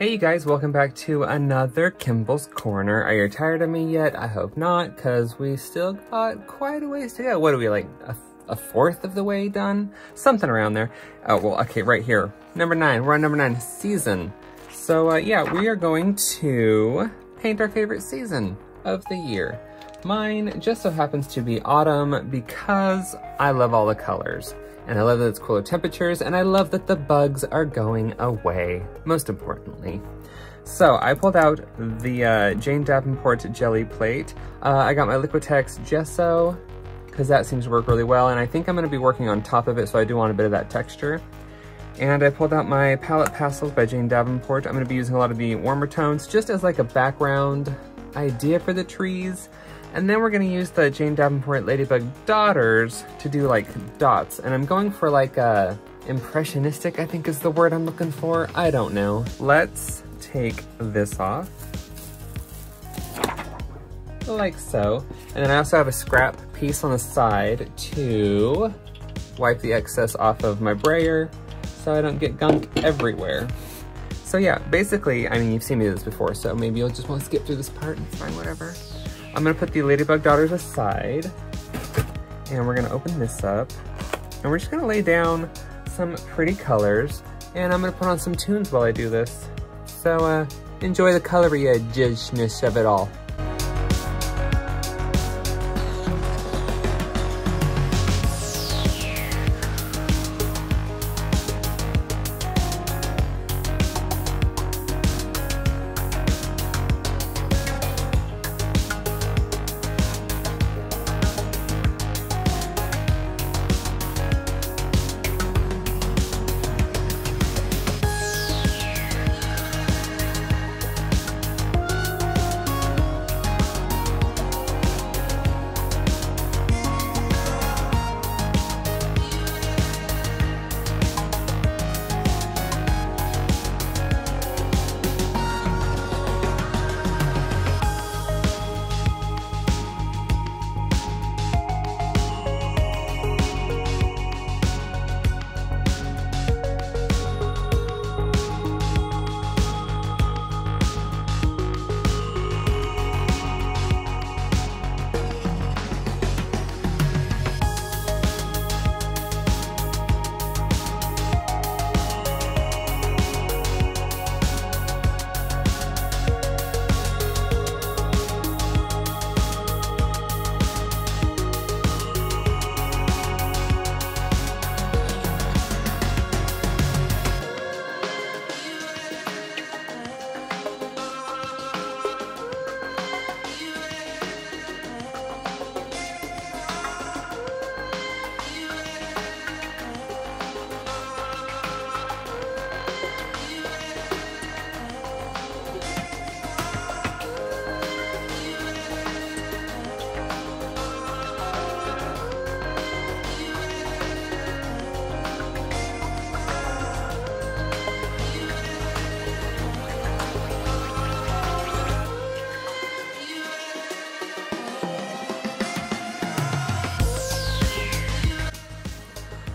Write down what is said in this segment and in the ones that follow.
Hey you guys, welcome back to another Kimball's Corner. Are you tired of me yet? I hope not, because we still got quite a ways to go. What are we, like a, a, fourth of the way done? Something around there. Oh, well, okay, right here. Number nine, we're on number nine, season. So uh, yeah, we are going to paint our favorite season of the year. Mine just so happens to be autumn because I love all the colors. And I love that it's cooler temperatures, and I love that the bugs are going away, most importantly. So I pulled out the uh, Jane Davenport Gelli Plate. Uh, I got my Liquitex Gesso, because that seems to work really well, and I think I'm going to be working on top of it, so I do want a bit of that texture. And I pulled out my Palette Pastels by Jane Davenport. I'm going to be using a lot of the warmer tones, just as like a background idea for the trees. And then we're gonna use the Jane Davenport Ladybug Dotters to do like dots. And I'm going for like a impressionistic, I think is the word I'm looking for. I don't know. Let's take this off. Like so. And then I also have a scrap piece on the side to wipe the excess off of my brayer so I don't get gunk everywhere. So yeah, basically, I mean, you've seen me do this before, so maybe you'll just want to skip through this part and find whatever. I'm gonna put the Ladybug Dotters aside and we're gonna open this up and we're just gonna lay down some pretty colors and I'm gonna put on some tunes while I do this. So uh, enjoy the colory edgeness of it all.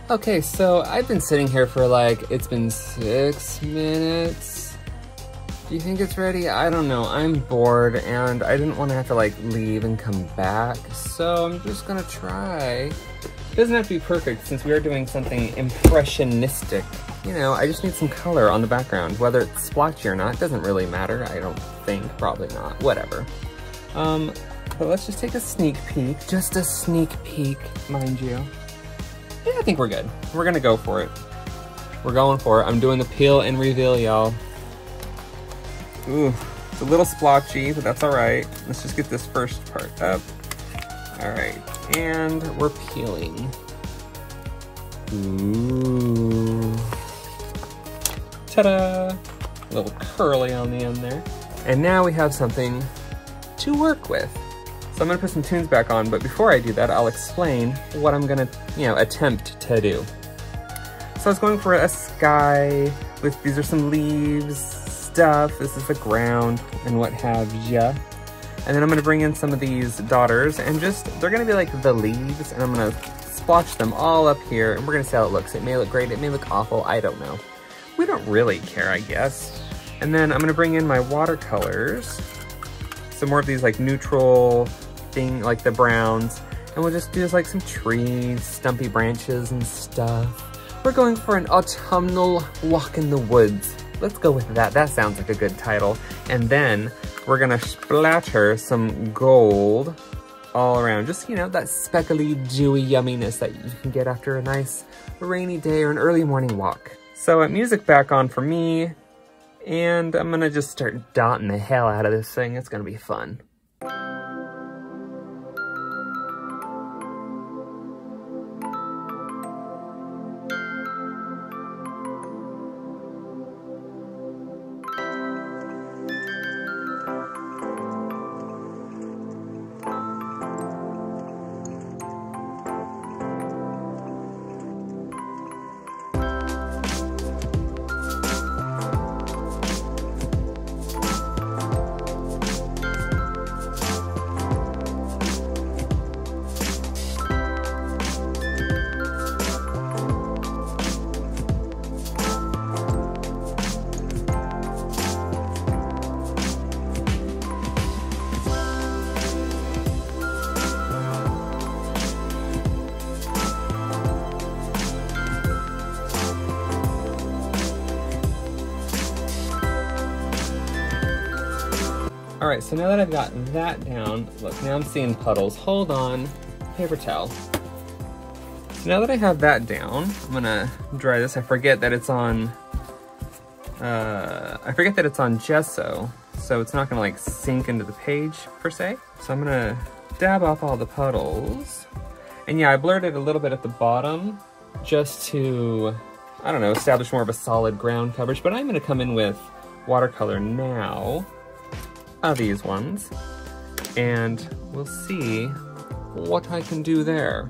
Okay, so I've been sitting here for like, it's been six minutes. Do you think it's ready? I don't know. I'm bored and I didn't want to have to like leave and come back. So I'm just gonna try. It doesn't have to be perfect since we are doing something impressionistic. You know, I just need some color on the background. Whether it's splotchy or not, doesn't really matter. I don't think, probably not, whatever. Um, but let's just take a sneak peek. Just a sneak peek, mind you. Yeah, I think we're good. We're gonna go for it. We're going for it. I'm doing the peel and reveal, y'all. Ooh, it's a little splotchy, but that's all right. Let's just get this first part up. All right, and we're peeling. Ooh. Ta-da! A little curly on the end there. And now we have something to work with. So I'm gonna put some tunes back on, but before I do that, I'll explain what I'm gonna, you know, attempt to do. So I was going for a sky with, these are some leaves, stuff, this is the ground, and what have ya. And then I'm gonna bring in some of these dotters, and just, they're gonna be like the leaves, and I'm gonna splotch them all up here, and we're gonna see how it looks. It may look great, it may look awful, I don't know. We don't really care, I guess. And then I'm gonna bring in my watercolors. Some more of these like neutral like the browns. And we'll just do like some trees, stumpy branches and stuff. We're going for an autumnal walk in the woods. Let's go with that. That sounds like a good title. And then we're gonna splatter some gold all around. Just, you know, that speckly, dewy yumminess that you can get after a nice rainy day or an early morning walk. So uh, music back on for me, and I'm gonna just start dotting the hell out of this thing. It's gonna be fun. All right, so now that I've got that down, look, now I'm seeing puddles. Hold on, paper towel. So now that I have that down, I'm gonna dry this. I forget that it's on, uh, I forget that it's on gesso, so it's not gonna like sink into the page per se. So I'm gonna dab off all the puddles. And yeah, I blurred it a little bit at the bottom just to, I don't know, establish more of a solid ground coverage, but I'm gonna come in with watercolor now of these ones, and we'll see what I can do there.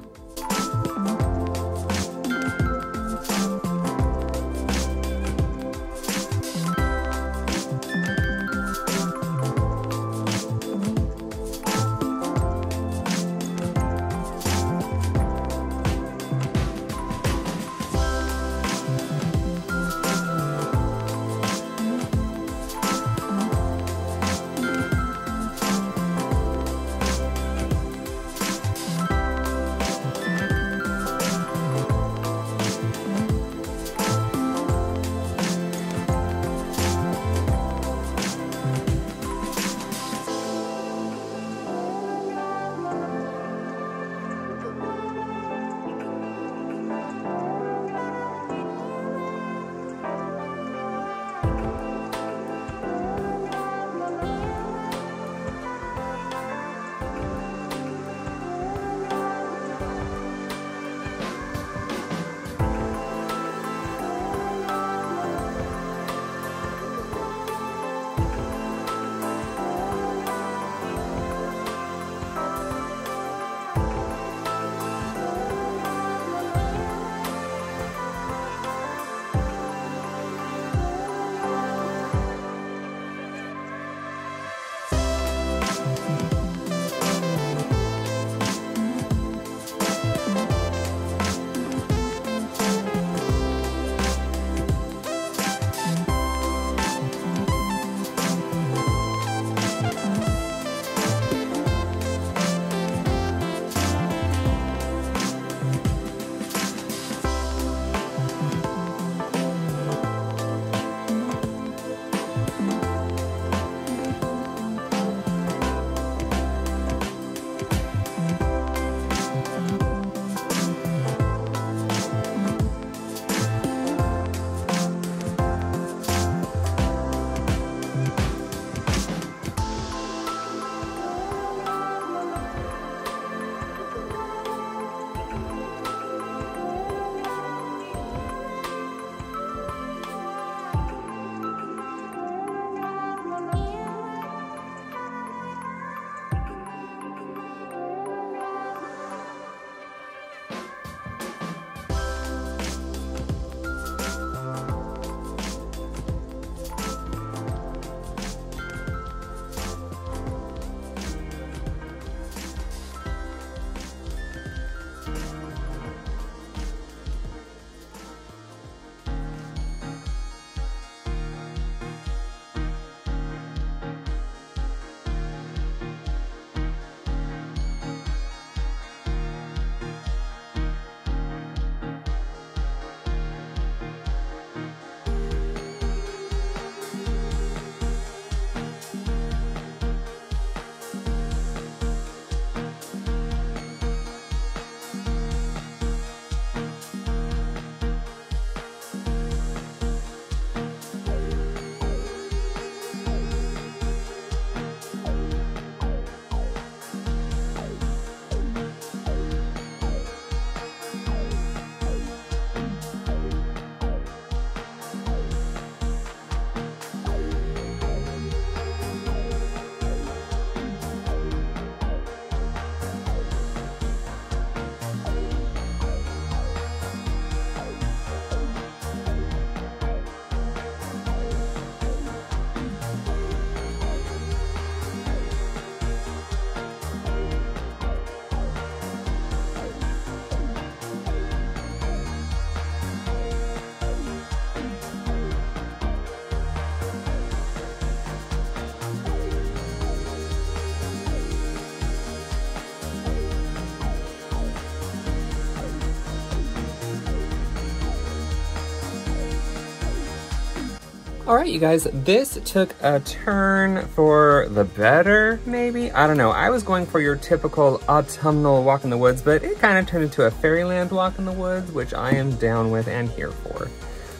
All right, you guys, this took a turn for the better, maybe? I don't know. I was going for your typical autumnal walk in the woods, but it kind of turned into a fairyland walk in the woods, which I am down with and here for.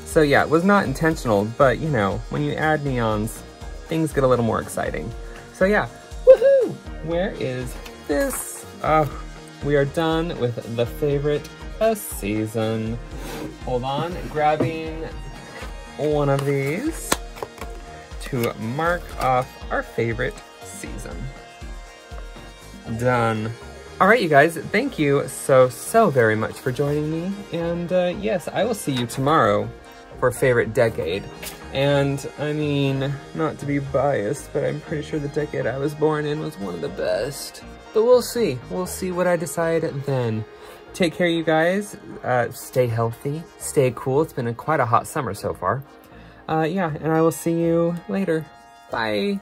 So yeah, it was not intentional, but you know, when you add neons, things get a little more exciting. So yeah, woohoo! Where is this? Oh, we are done with the favorite a season. Hold on, grabbing one of these to mark off our favorite season. Done. All right, you guys, thank you so, so very much for joining me. And uh, yes, I will see you tomorrow for favorite decade. And I mean, not to be biased, but I'm pretty sure the decade I was born in was one of the best. But we'll see. We'll see what I decide then. Take care, you guys. Uh, stay healthy. Stay cool. It's been a, quite a hot summer so far. Uh, yeah, and I will see you later. Bye.